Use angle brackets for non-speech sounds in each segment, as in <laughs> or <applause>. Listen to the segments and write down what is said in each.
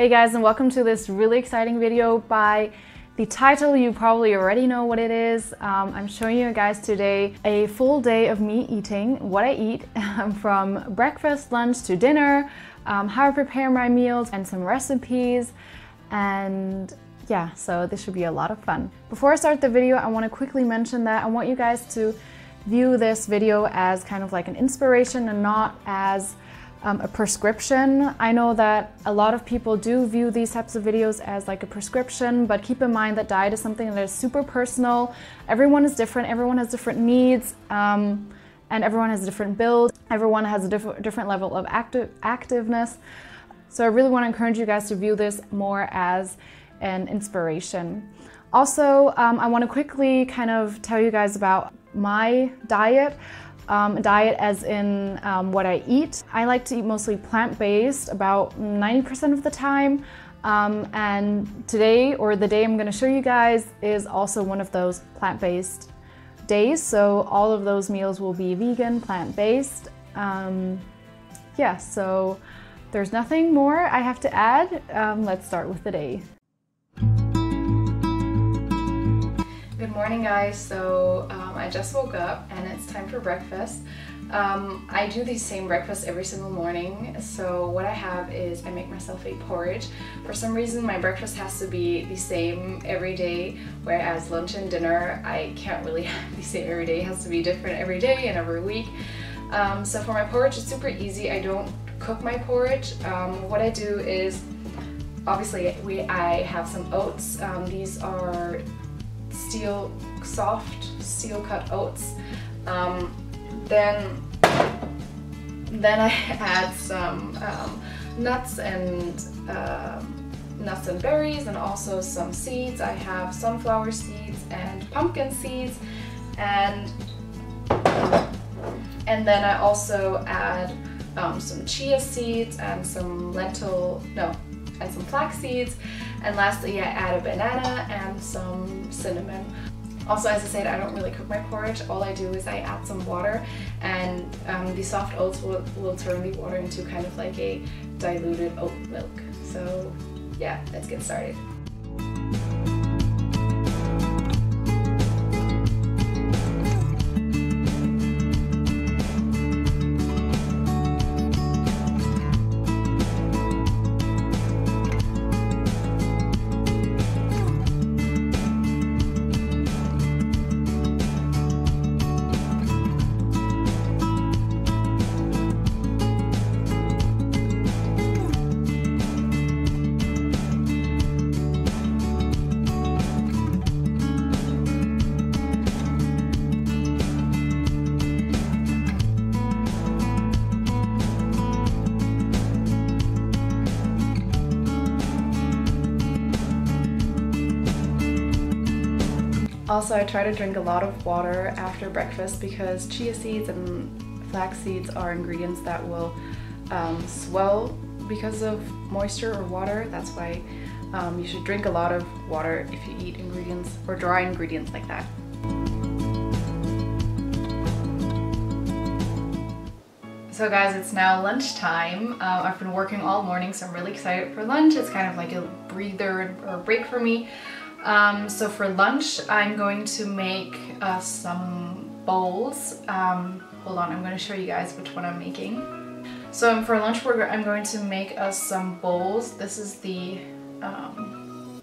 Hey guys and welcome to this really exciting video by the title you probably already know what it is. Um, I'm showing you guys today a full day of me eating, what I eat <laughs> from breakfast, lunch to dinner, um, how I prepare my meals and some recipes and yeah, so this should be a lot of fun. Before I start the video, I want to quickly mention that I want you guys to view this video as kind of like an inspiration and not as um, a prescription. I know that a lot of people do view these types of videos as like a prescription, but keep in mind that diet is something that is super personal. Everyone is different, everyone has different needs, um, and everyone has a different build. Everyone has a diff different level of active activeness. So I really want to encourage you guys to view this more as an inspiration. Also, um, I want to quickly kind of tell you guys about my diet. Um, diet as in um, what I eat. I like to eat mostly plant-based about 90% of the time. Um, and today, or the day I'm gonna show you guys, is also one of those plant-based days. So all of those meals will be vegan, plant-based. Um, yeah, so there's nothing more I have to add. Um, let's start with the day. Good morning guys, so um, I just woke up and it's time for breakfast. Um, I do the same breakfast every single morning, so what I have is I make myself a porridge. For some reason my breakfast has to be the same every day, whereas lunch and dinner I can't really <laughs> have the same every day. It has to be different every day and every week. Um, so for my porridge it's super easy, I don't cook my porridge. Um, what I do is obviously we I have some oats. Um, these are steel, soft steel cut oats. Um, then, then I <laughs> add some um, nuts and um, nuts and berries and also some seeds. I have sunflower seeds and pumpkin seeds and and then I also add um, some chia seeds and some lentil, no, and some flax seeds. And lastly, I add a banana and some cinnamon. Also, as I said, I don't really cook my porridge. All I do is I add some water and um, the soft oats will, will turn the water into kind of like a diluted oat milk. So yeah, let's get started. Also, I try to drink a lot of water after breakfast because chia seeds and flax seeds are ingredients that will um, swell because of moisture or water. That's why um, you should drink a lot of water if you eat ingredients or dry ingredients like that. So guys, it's now lunchtime. Uh, I've been working all morning, so I'm really excited for lunch. It's kind of like a breather or break for me. Um, so for lunch, I'm going to make uh, some bowls. Um, hold on, I'm going to show you guys which one I'm making. So for lunch, I'm going to make us some bowls. This is the um,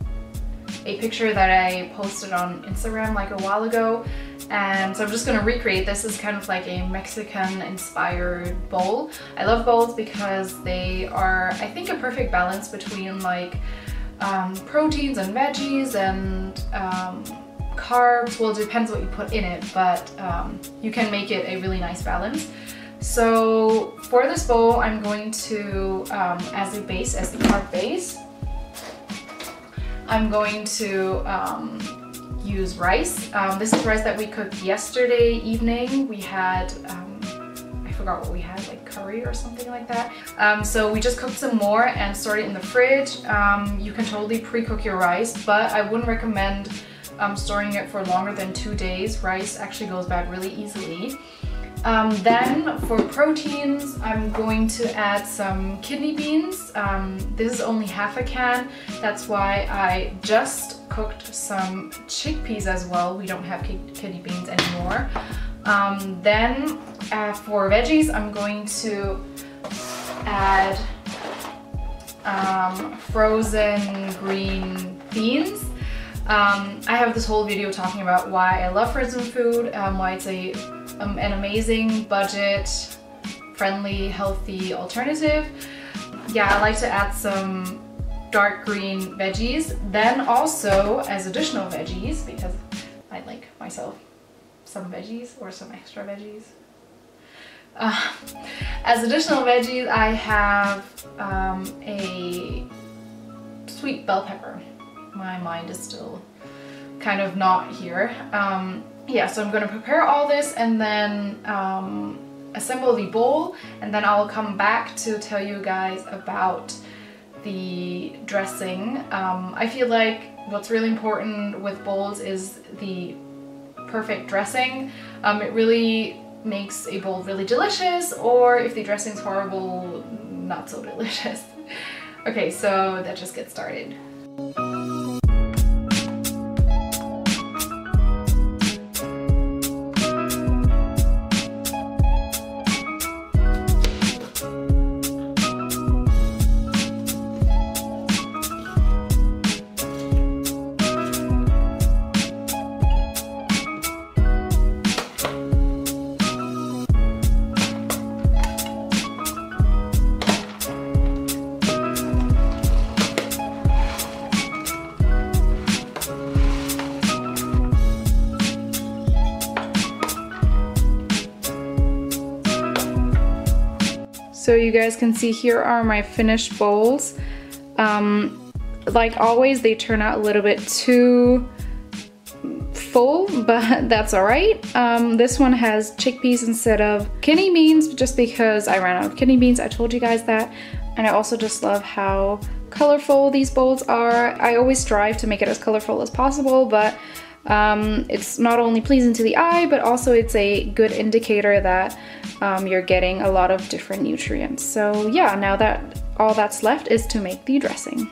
a picture that I posted on Instagram like a while ago. And so I'm just gonna recreate this as kind of like a Mexican inspired bowl. I love bowls because they are, I think, a perfect balance between like um, proteins and veggies and um, carbs. Well, it depends what you put in it, but um, you can make it a really nice balance. So for this bowl, I'm going to, um, as a base, as the carb base, I'm going to um, use rice. Um, this is rice that we cooked yesterday evening. We had I forgot what we had, or something like that. Um, so we just cooked some more and stored it in the fridge. Um, you can totally pre-cook your rice, but I wouldn't recommend um, storing it for longer than two days. Rice actually goes bad really easily. Um, then for proteins, I'm going to add some kidney beans. Um, this is only half a can. That's why I just cooked some chickpeas as well. We don't have kidney beans anymore. Um, then uh, for veggies, I'm going to add um, frozen green beans. Um, I have this whole video talking about why I love frozen food, um, why it's a um, an amazing budget friendly healthy alternative. Yeah, I like to add some dark green veggies. Then also as additional veggies, because I like myself some veggies or some extra veggies. Uh, as additional veggies, I have um, a sweet bell pepper. My mind is still kind of not here. Um, yeah, so I'm gonna prepare all this and then um, assemble the bowl and then I'll come back to tell you guys about the dressing. Um, I feel like what's really important with bowls is the perfect dressing. Um, it really makes a bowl really delicious or if the dressing's horrible, not so <laughs> delicious. okay, so that just gets started. So you guys can see here are my finished bowls. Um, like always, they turn out a little bit too full, <laughs> but that's all right. Um, this one has chickpeas instead of kidney beans just because I ran out of kidney beans. I told you guys that. And I also just love how colorful these bowls are. I always strive to make it as colorful as possible, but um, it's not only pleasing to the eye, but also it's a good indicator that um, you're getting a lot of different nutrients. So yeah, now that all that's left is to make the dressing.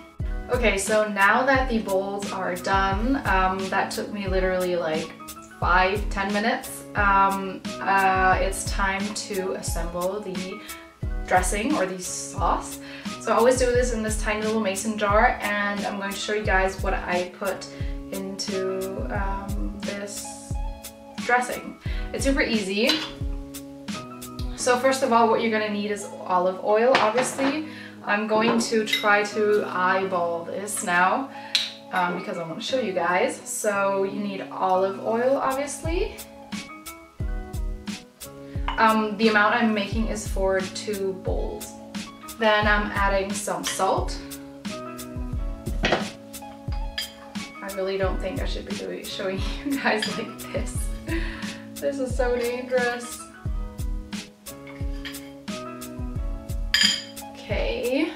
Okay, so now that the bowls are done, um, that took me literally like five, ten minutes. Um, uh, it's time to assemble the dressing or the sauce. So I always do this in this tiny little mason jar and I'm going to show you guys what I put into um, this dressing. It's super easy. So first of all, what you're gonna need is olive oil, obviously. I'm going to try to eyeball this now um, because I want to show you guys. So you need olive oil, obviously. Um, the amount I'm making is for two bowls. Then I'm adding some salt. Really don't think I should be showing <laughs> you guys like this. This is so dangerous. Okay,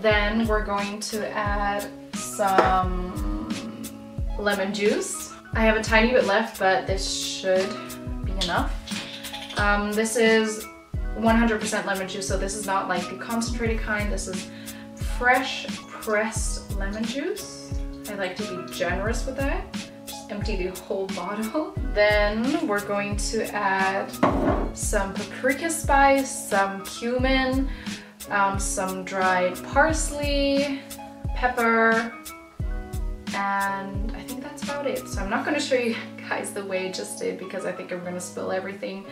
then we're going to add some lemon juice. I have a tiny bit left, but this should be enough. Um, this is 100% lemon juice, so this is not like the concentrated kind. This is fresh pressed lemon juice. I like to be generous with that. Just empty the whole bottle. <laughs> Then we're going to add some paprika spice, some cumin, um, some dried parsley, pepper, and I think that's about it. So I'm not gonna show you <laughs> guys the way I just did because I think I'm gonna spill everything.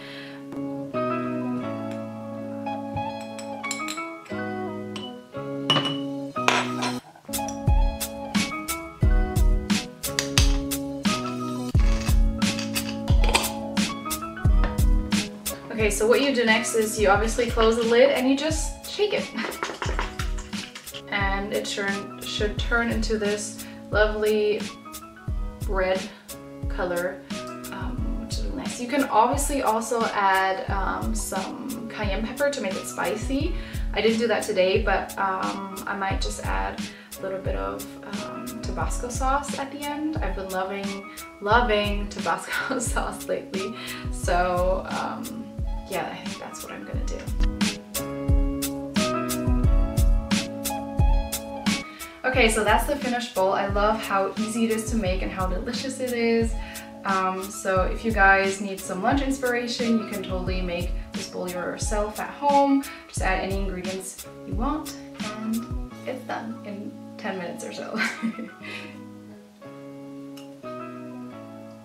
So what you do next is you obviously close the lid and you just shake it. and it should, should turn into this lovely red color, um, which is really nice. You can obviously also add um, some cayenne pepper to make it spicy. I didn't do that today, but um, I might just add a little bit of um, Tabasco sauce at the end. I've been loving, loving Tabasco <laughs> sauce lately. So um, yeah, I think that's what I'm gonna do. Okay, so that's the finished bowl. I love how easy it is to make and how delicious it is. Um, so if you guys need some lunch inspiration, you can totally make this bowl yourself at home. Just add any ingredients you want and it's done in 10 minutes or so. <laughs>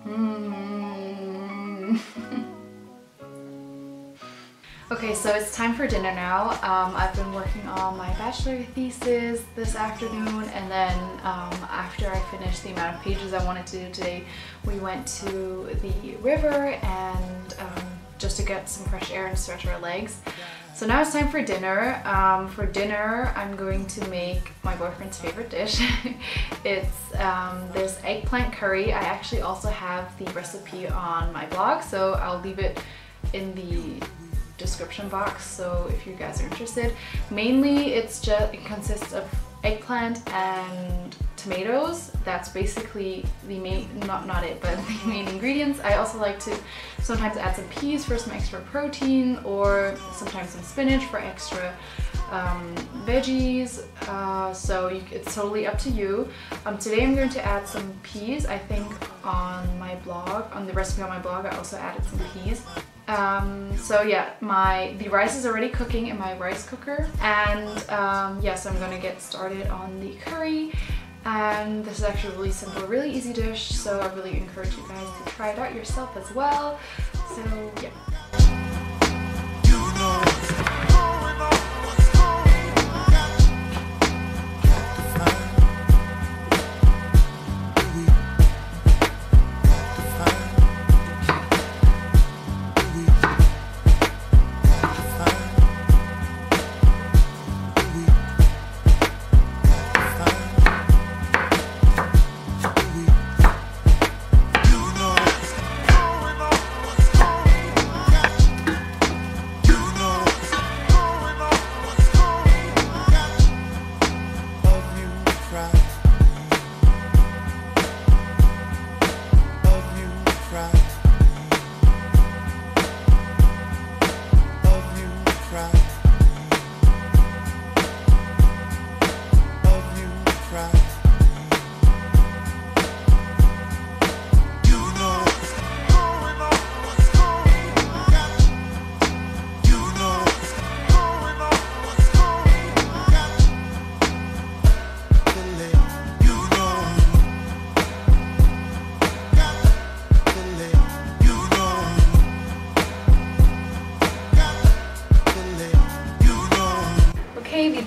mm. <laughs> Okay, so it's time for dinner now. Um, I've been working on my bachelor thesis this afternoon and then um, after I finished the amount of pages I wanted to do today, we went to the river and um, just to get some fresh air and stretch our legs. So now it's time for dinner. Um, for dinner, I'm going to make my boyfriend's favorite dish. <laughs> it's um, this eggplant curry. I actually also have the recipe on my blog, so I'll leave it in the description box so if you guys are interested. Mainly it's just it consists of eggplant and tomatoes. That's basically the main not not it but <laughs> the main ingredients. I also like to sometimes add some peas for some extra protein or sometimes some spinach for extra um, veggies uh, so you, it's totally up to you um, today I'm going to add some peas I think on my blog on the recipe on my blog I also added some peas um, so yeah, my the rice is already cooking in my rice cooker and um, yes, I'm gonna get started on the curry and this is actually a really simple, really easy dish so I really encourage you guys to try it out yourself as well. So yeah.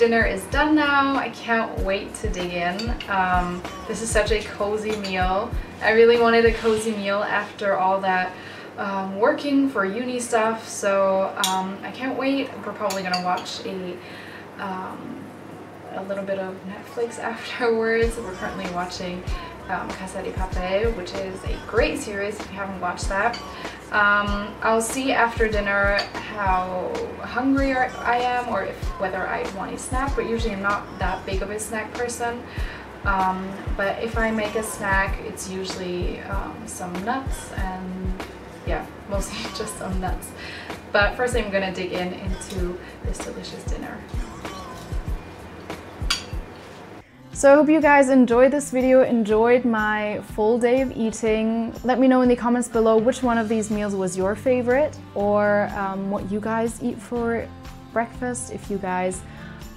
Dinner is done now. I can't wait to dig in. Um, this is such a cozy meal. I really wanted a cozy meal after all that um, working for uni stuff, so um, I can't wait. We're probably gonna watch a um, a little bit of Netflix <laughs> afterwards. We're currently watching um, Casa de Papel, which is a great series if you haven't watched that. Um, I'll see after dinner how hungry I am or if whether I want a snack, but usually I'm not that big of a snack person. Um, but if I make a snack, it's usually um, some nuts and yeah, <laughs> mostly just some nuts. But first I'm gonna dig in into this delicious dinner. So I hope you guys enjoyed this video, enjoyed my full day of eating. Let me know in the comments below which one of these meals was your favorite or um, what you guys eat for breakfast, if you guys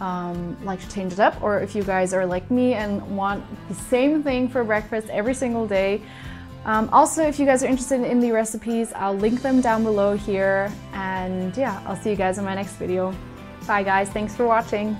um, like to change it up or if you guys are like me and want the same thing for breakfast every single day. Um, also, if you guys are interested in the recipes, I'll link them down below here. And yeah, I'll see you guys in my next video. Bye guys, thanks for watching.